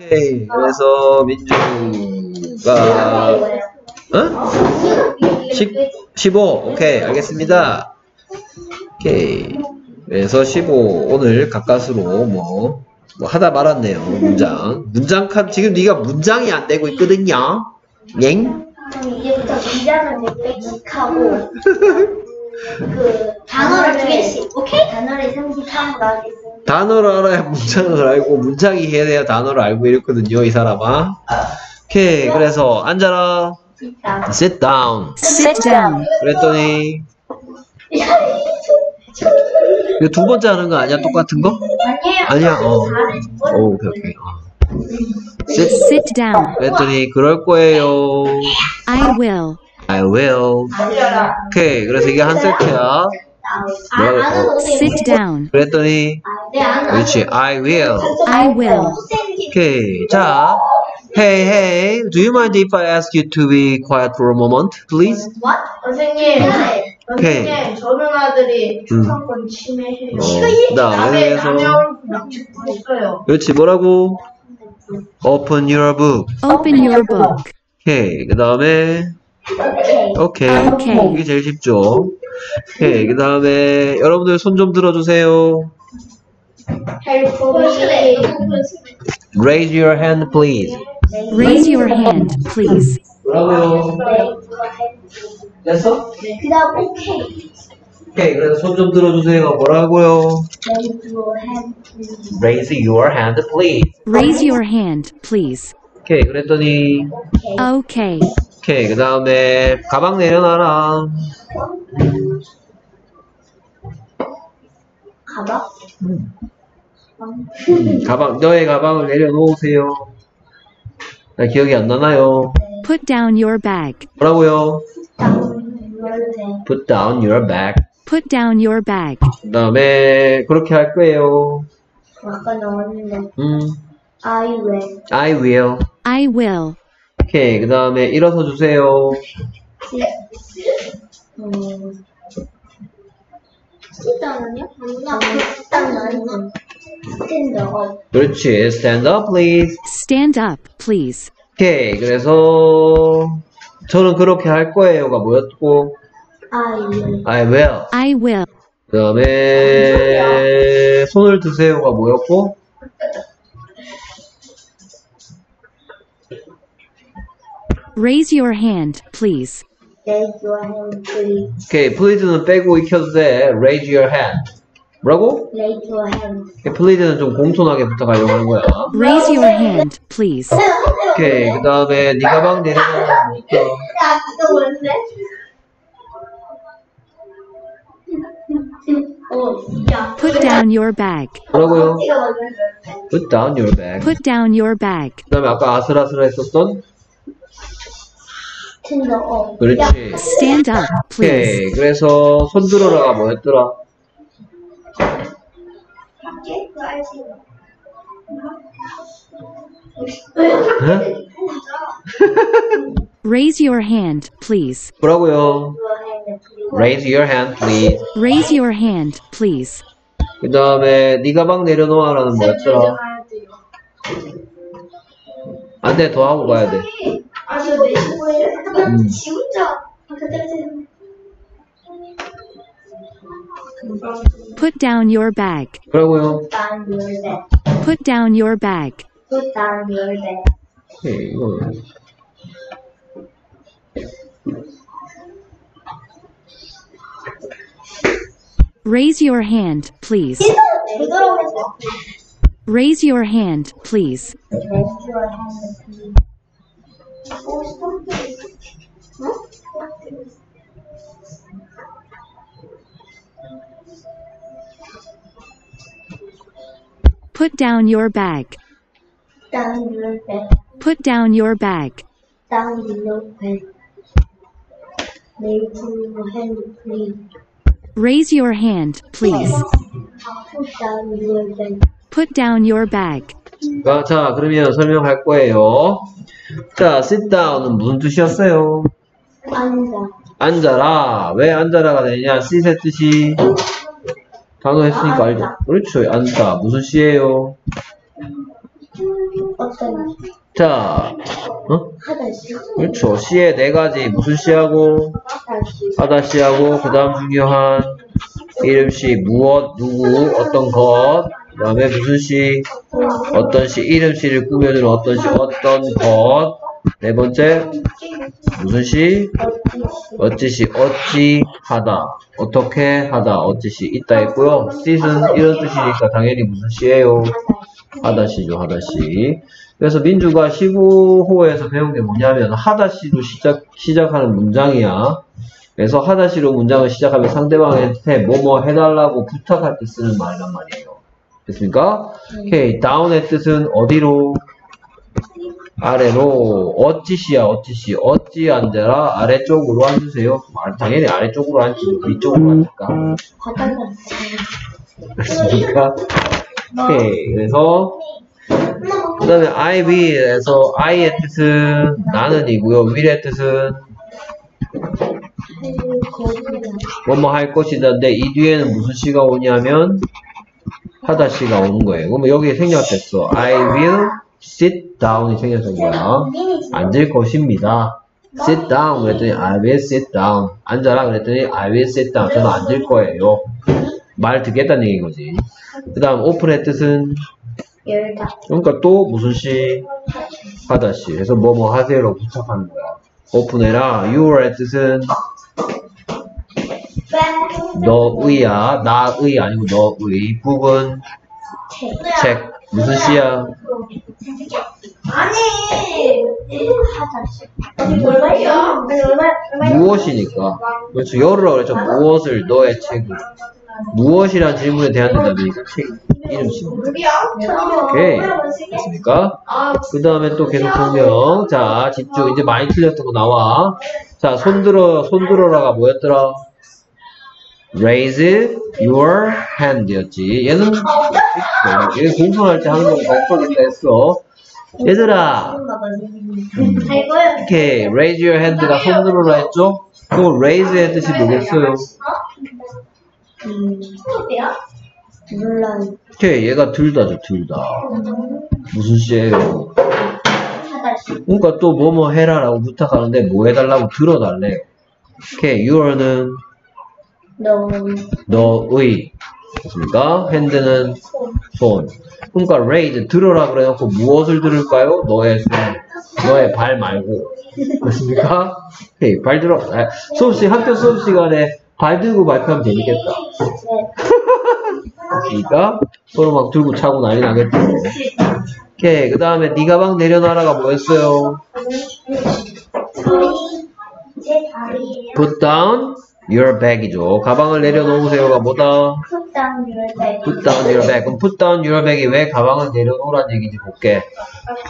오케이. 그래서 민주가 어? 10, 15. 오케이. 알겠습니다. 오케이. 그래서 15 오늘 가까스로 뭐, 뭐 하다 말았네요. 문장. 문장 칸 지금 네가 문장이 안 되고 있거든요. 엥? 이제부터 문장을 몇 개씩 하고 그 단어를 두 개씩 오케이? 단어를 33으로 하겠습니다 단어를 알아야 문장을 알고 문장이 해야 돼야 단어를 알고 이랬거든요. 이 사람아. 오케이. 그래서 앉아라. Sit down. Sit down. 그랬더니 이거 두 번째 하는 거 아니야? 똑같은 거? 아니에요 아니야, 어. 오, 오케이, 오케이. 어. Sit. Sit down. 그랬더니 그럴 거예요. I will. I will. 오케이. 그래서 이게 한 세트야. 아, 뭐라고? 아는 어디 Sit down. 그랬더니 네, 아는 그렇지. I will. I will. 오케이. 자. Hey, hey. Do you mind if I ask you to be quiet for a moment, please? What? 선생님, 오케이. 선생님, 저 누나들이 음. 초상권 침해해요. 어, 나 남의 그래서 남영 납치고 있어요. 그렇지. 뭐라고? Open your book. Open your book. 오케이. 그 다음에 오케이 오케이. 오케이. 이게 제일 쉽죠. 오케이. 그 다음에 여러분들 손 좀 들어주세요. Raise your hand, please. Raise your hand, please. 뭐라고요? 됐어? 그 다음 오케이 오케이. 그래서 손 좀 들어주세요. 뭐라고요? Raise your hand, please. Raise your hand, please. 오케이. 그랬더니 Okay. 오케이. 그 다음에 가방 내려놔라. 가방? 음, 가방 너의 가방을 내려놓으세요. 나 기억이 안 나나요? Put down your bag. 뭐라고요? 네. Put down your bag. Put down your bag. 그 다음에 그렇게 할 거예요. 아까 나왔는데 음, I will I will. I will. 오케이. 그 다음에 일어서 주세요. 음? 아니야 스탠드 아니야 스탠드업 그렇지. Stand up, please. Stand up, please. 오케이. 그래서 저는 그렇게 할 거예요가 뭐였고, I will I will. I will. 그 다음에 손을 드세요가 뭐였고, Raise your hand, please. raise your hand please 오케이. please는 빼고 익혀도 돼. Raise your hand. 뭐라고? raise your hand 오케이, please는 좀 공손하게 부탁하려고 하는 거야. Raise your hand, please. 오케이. 그 다음에 네 가방 내려놔. 야 그거 뭔데? 어, 야 Put down your bag. 뭐라고요? 이거 뭔데? Put down your bag. Put down your bag. 그 다음에 아까 아슬아슬했었던? 그렇지. Stand up, please. 오케이. 그래서 손 들어라가 뭐였더라? 응? Raise your hand, please. 뭐라고요? Raise your hand, please. Raise your hand, please. 그 다음에 네 가방 내려놓아라는 뭐였더라? 안 돼, 더 하고 가야 돼. 아, 저 내시고에 지 혼자 Put down your bag. 뭐라고요? down your bed. Put down your bag. Put down your bed. 오케이, 이거는. Raise your hand, please. 되돌아오면서 Raise your hand, please. Put down your bag. Down your bag. Put down your bag. Down your bag. Raise your hand, please. Raise your hand, please. Put down your bag. Put down your bag. 자, 자, 그러면 설명할 거예요. 자, sit down은 무슨 뜻이었어요? 앉아. 앉아라. 왜 앉아라가 되냐? sit의 뜻이 단어 했으니까 알죠? 그렇죠. 앉다. 무슨 시예요? 어떤 자, 어? 그렇죠. 시의 네 가지 무슨 시하고 하다시 하다 시하고 그 다음 중요한 이름시 무엇 누구 어떤 것 그다음에 무슨 시 어떤 시 이름 시를 꾸며주는 어떤 시 어떤 것 네 번째 무슨 시 어찌 시 어찌 하다 어떻게 하다 어찌 시 있다 했고요. sit은 이런 뜻이니까 당연히 무슨 시예요? 하다시죠, 하다시. 그래서 민주가 15호에서 배운 게 뭐냐면, 하다시로 시작, 시작하는 문장이야. 그래서 하다시로 문장을 시작하면 상대방한테 뭐뭐 해달라고 부탁할 때 쓰는 말이란 말이에요. 됐습니까? 오케이. 다운의 뜻은 어디로? 아래로. 어찌시야, 어찌시. 어찌 앉아라. 아래쪽으로 앉으세요. 말- 당연히 아래쪽으로 앉지. 위쪽으로 앉을까? 과단한 됐습니까? 오케이. 그래서, 그 다음에 I will에서 I의 뜻은 나는이고요. will의 뜻은 뭐뭐 할 것이다인데 이 뒤에는 무슨 시가 오냐면 하다 시가 오는 거예요. 그러면 여기 생략됐어. I will sit down이 생략된 거야. 앉을 것입니다. sit down 그랬더니 I will sit down. 앉아라 그랬더니 I will sit down. 저는 앉을 거예요. 말 듣겠다는 얘기인 거지. 그 다음 open의 뜻은 그러니까 또 무슨 시? 하다 시. 그래서 뭐뭐 하세요라고 부탁하는 거야. 오픈해라. You의 뜻은 너의야. 나의 아니고 너의. 북은 책. 무슨 시야? 아니 무엇이니까. 그렇죠. 열으라고 그랬죠. 무엇을 너의 책을. 무엇이란 질문에 대한 대답이니까 책 이름 시 오케이. 됐습니까? 그 다음에 또 계속 설명. 자, 집중. 이제 많이 틀렸던 거 나와. 자, 손들어, 손들어라가 뭐였더라? Raise your hand였지. 얘는, 얘 공부할 때 하는 거 걱정인다 했어. 얘들아, 이렇게 raise your hand가 손들어라 했죠? 그 raise의 뜻이 뭐겠어요? 오케이, 얘가 둘 다죠, 둘 다. 무슨? 하다시 그러니까 또 뭐뭐 해라라고 부탁하는데 뭐 해달라고 들어달래요. 오케이, your는 너 너의 됐습니까? 핸드는 손. 그러니까 raise 들어라 그래놓고 무엇을 들을까요? 너의 손, 너의 발 말고 됐습니까? 오케이, 발 들어. 아, 수업 시 학교 수업 시간에 발 들고 발표하면 재밌겠다. 그러니까 서로 막 들고 차고 난리 나겠죠. 오케이, 그 다음에 네 가방 내려놔라가 뭐였어요? 제 다리예요 Put down your bag이죠. 가방을 내려놓으세요가 뭐다? futdown your bag Put down your bag. 그럼 put down your bag이 왜 가방을 내려놓으란 얘기인지 볼게.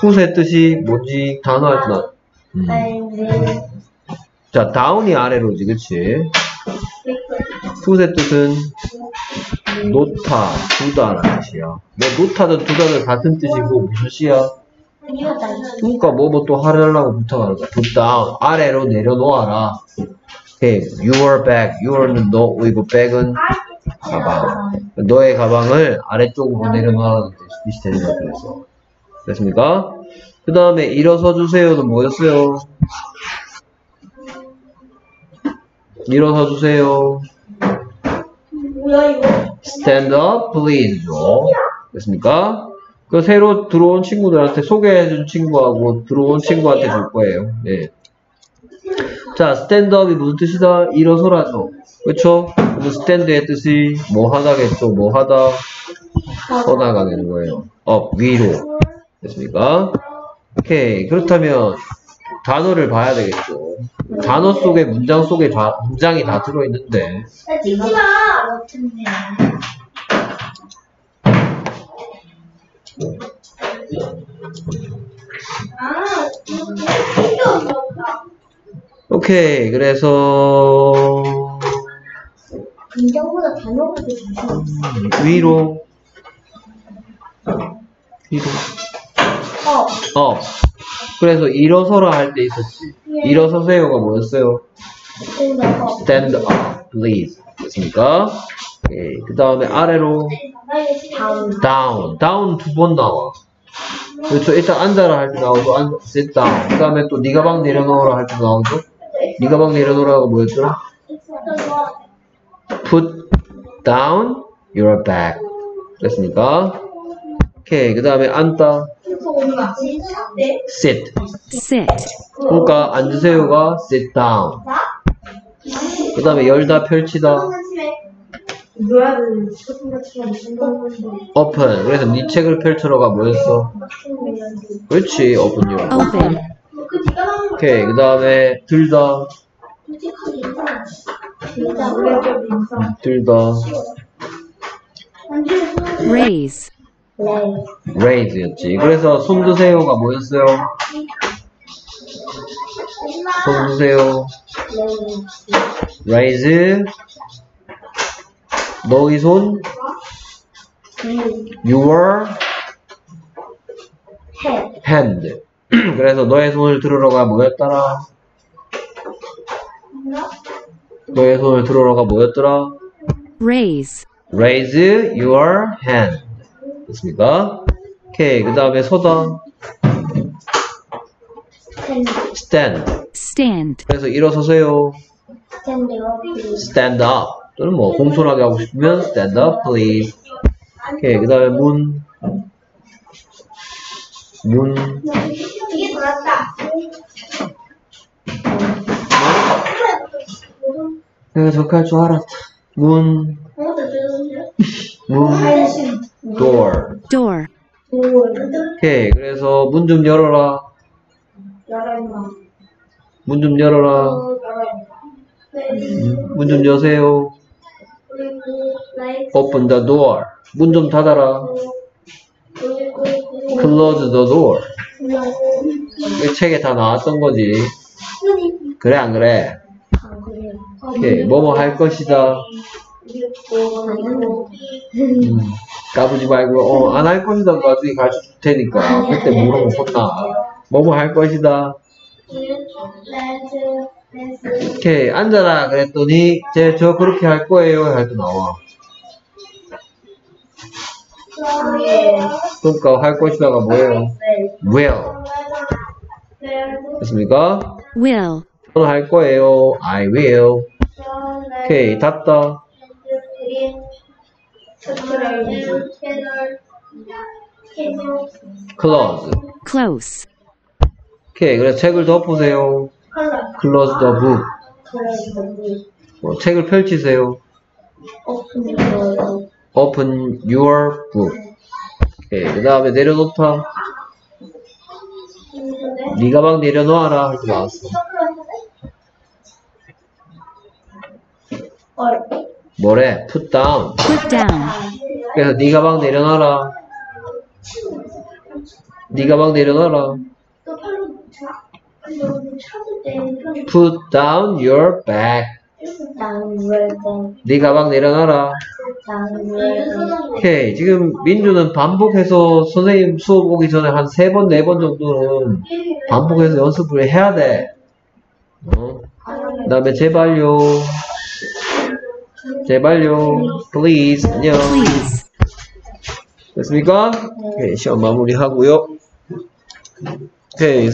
put의 뜻이 뭔지 단어. 음. I will 자, down이 아래로지, 그치? put의 뜻은 놓다, 두다라는 뜻이야. 뭐 놓다든 두다든 같은 뜻이고 무슨 시야? 하다시 그러니까 뭐뭐 또 하려고 부탁하는 거야. put down 아래로 내려놓아라. 오케이, your bag, your는 너이고 bag은 가방. 너의 가방을 아래쪽으로 내려놓으라는 뜻이 되는 거야. 그래서 됐습니까? 그 다음에 일어서 주세요는 뭐였어요? 일어서 주세요. 뭐야 이거 Stand up, please죠. 됐습니까? 그 새로 들어온 친구들한테 소개해준 친구하고 들어온 친구한테 줄 거예요. 네. 자, up이 무슨 뜻이다? 일어서라죠. 그쵸? 그럼 stand의 뜻이 뭐 하다겠죠? 뭐 하다? 되는 거예요. up, 위로. 됐습니까? 오케이. 그렇다면 단어를 봐야 되겠죠. 단어 속에 문장 속에 다, 문장이 다 들어있는데 아 오케이. 그래서. 긍정보다 단어가 더 위로. 위로. 어. 어. 그래서 일어서라 할 때 있었지. 일어서세요가 뭐였어요? Stand up. Please. 됐습니까? 그 다음에 아래로. down. Down 두 번 나와. 그렇죠. 일단 앉아라 할 때 나오고, 앉, sit down. 그 다음에 또, 네 가 방 내려놓으라 할 때 나오죠. 네 가방 내려놓으라가 뭐였더라? Put down your bag. 됐습니까? 오케이. 그 다음에 앉다. 네. sit. sit, 그러니까 앉으세요가 sit down. 그 다음에 열다 펼치다 open. 그래서 네 책을 펼쳐라가 뭐였어? 그렇지. open your book. open, 오케이. 그 다음에 들다 민성. 들다 raise, raise였지. 그래서 손 드세요가 뭐였어요? 손 드세요. raise 너희 손 your hand 그래서 너의 손을 들으러가 뭐였더라? 너의 손을 들으러가 뭐였더라? raise, raise your hand. 됐습니까? 오케이 그 다음에 서다 stand. Stand, 그래서 일어서세요. Stand up. 또는 뭐 공손하게 하고 싶으면 stand up please. 오케이 그 다음에 문 문, 이게 돌았다. 내가 저렇게 할줄 알았다. 문, 문, door. door, 오케이. 그래서 문 좀 열어라. 문 좀 열어라. 문 좀 여세요. Open the door. 문 좀 닫아라. Close the door. 이 책에 다 나왔던 거지. 그래, 안 그래? 오케이. 뭐뭐 할 것이다. 음, 까부지 말고, 어, 안 할 것이다. 나중에 가르쳐 줄 테니까. 그때 물어보면 혼나. 뭐뭐 할 것이다. 오케이. 앉아라. 그랬더니, 쟤 저 그렇게 할 거예요. 할 때 나와. 그러니까 할 것이다가 뭐예요? will. 됐습니까? will, 저는 할 거예요. I will. 오케이. 닫다. close. close, 오케이. 그래서 책을 덮으세요. close the book. 뭐, 책을 펼치세요. Open your book. 오케이. 그 다음에 내려놓다. 네 가방 내려놓아라. 할때 나왔어. 뭐래? put down. put down, 그래서 네 가방 내려놔라. 네 가방 내려놔라. Put down your bag. 네 가방 내려놔라. 오케이. 지금 민주는 반복해서 선생님 수업 오기 전에 한 세 번, 네 번 정도는 반복해서 연습을 해야 돼. 어? 그 다음에 제발요. 제발요. Please. 안녕. 됐습니까? 오케이. 시험 마무리하고요. 오케이.